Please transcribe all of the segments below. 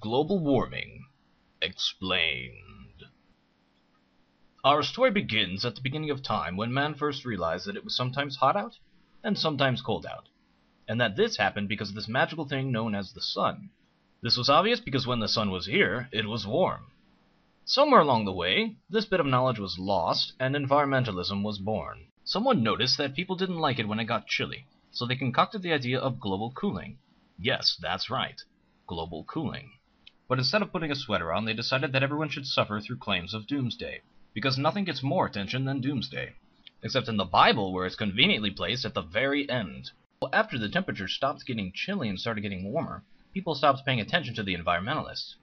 Global Warming Explained. Our story begins at the beginning of time when man first realized that it was sometimes hot out and sometimes cold out, and that this happened because of this magical thing known as the sun. This was obvious because when the sun was here, it was warm. Somewhere along the way, this bit of knowledge was lost and environmentalism was born. Someone noticed that people didn't like it when it got chilly, so they concocted the idea of global cooling. Yes, that's right global cooling. But instead of putting a sweater on, they decided that everyone should suffer through claims of doomsday, because nothing gets more attention than doomsday, except in the Bible where it's conveniently placed at the very end. Well, after the temperature stopped getting chilly and started getting warmer, people stopped paying attention to the environmentalists.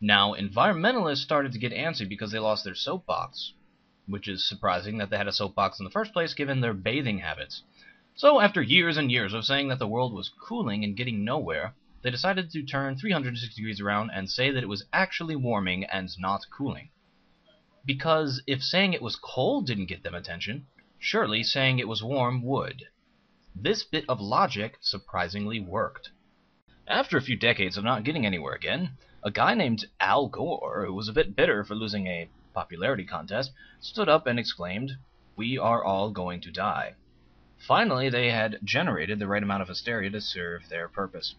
Now, environmentalists started to get antsy because they lost their soapbox, which is surprising that they had a soapbox in the first place given their bathing habits. So, after years and years of saying that the world was cooling and getting nowhere, they decided to turn 360 degrees around and say that it was actually warming and not cooling. Because if saying it was cold didn't get them attention, surely saying it was warm would. This bit of logic surprisingly worked. After a few decades of not getting anywhere again, a guy named Al Gore, who was a bit bitter for losing a popularity contest, stood up and exclaimed, We are all going to die. Finally, they had generated the right amount of hysteria to serve their purpose.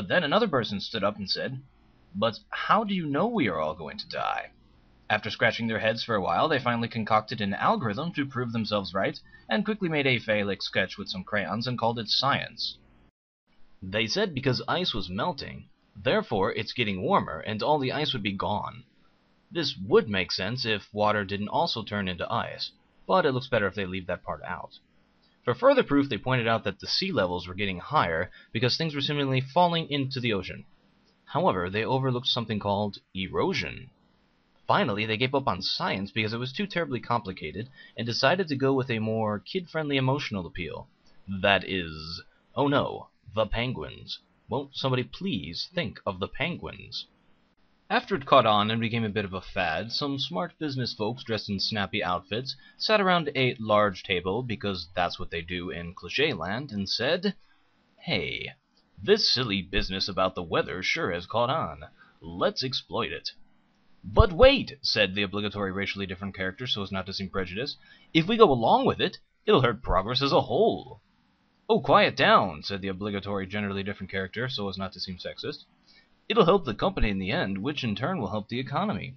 But then another person stood up and said, But how do you know we are all going to die? After scratching their heads for a while, they finally concocted an algorithm to prove themselves right, and quickly made a phallic sketch with some crayons and called it science. They said because ice was melting, therefore it's getting warmer, and all the ice would be gone. This would make sense if water didn't also turn into ice, but it looks better if they leave that part out. For further proof they pointed out that the sea levels were getting higher because things were seemingly falling into the ocean. However, they overlooked something called erosion. Finally, they gave up on science because it was too terribly complicated and decided to go with a more kid-friendly emotional appeal. That is, oh no, the penguins. Won't somebody please think of the penguins? After it caught on and became a bit of a fad, some smart business folks dressed in snappy outfits sat around a large table, because that's what they do in Cliché Land, and said, Hey, this silly business about the weather sure has caught on. Let's exploit it. But wait, said the obligatory racially different character so as not to seem prejudiced. If we go along with it, it'll hurt progress as a whole. Oh, quiet down, said the obligatory generally different character so as not to seem sexist. It'll help the company in the end, which in turn will help the economy.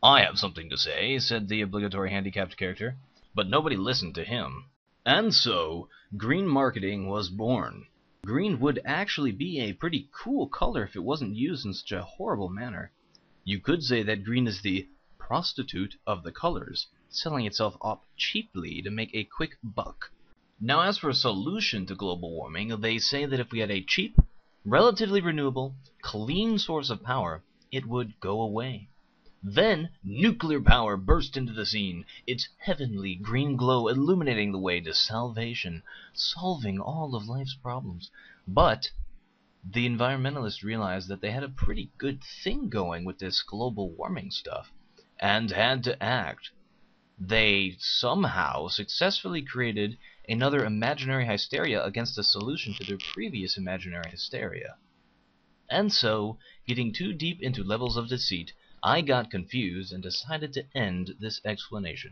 I have something to say, said the obligatory handicapped character, but nobody listened to him. And so, green marketing was born. Green would actually be a pretty cool color if it wasn't used in such a horrible manner. You could say that green is the prostitute of the colors, selling itself up cheaply to make a quick buck. Now as for a solution to global warming, they say that if we had a cheap, relatively renewable, clean source of power, it would go away. Then nuclear power burst into the scene, its heavenly green glow illuminating the way to salvation, solving all of life's problems. But the environmentalists realized that they had a pretty good thing going with this global warming stuff, and had to act. They somehow successfully created another imaginary hysteria against a solution to their previous imaginary hysteria. And so, getting too deep into levels of deceit, I got confused and decided to end this explanation.